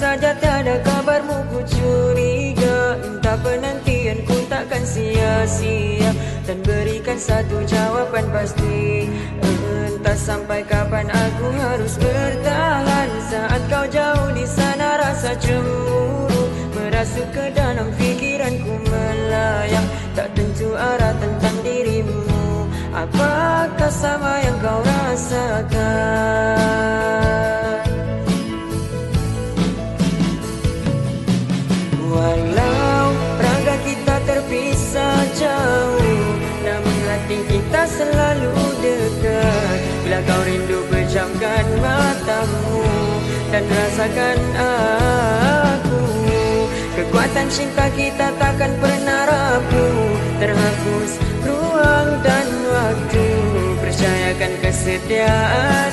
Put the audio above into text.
saja tiada kabarmu ku curiga. Entah penantian ku takkan sia-sia. Dan berikan satu jawapan pasti. Entah sampai kapan aku harus bertahan. Saat kau jauh di sana rasa cemburu. Merasuk ke dalam fikiranku melayang. Tak tentu arah tentang dirimu. Apakah sama yang kau rasakan selalu dekat. Bila kau rindu pejamkan matamu Dan rasakan aku Kekuatan cinta kita takkan pernah rapuh. Terhapus ruang dan waktu Percayakan kesetiaan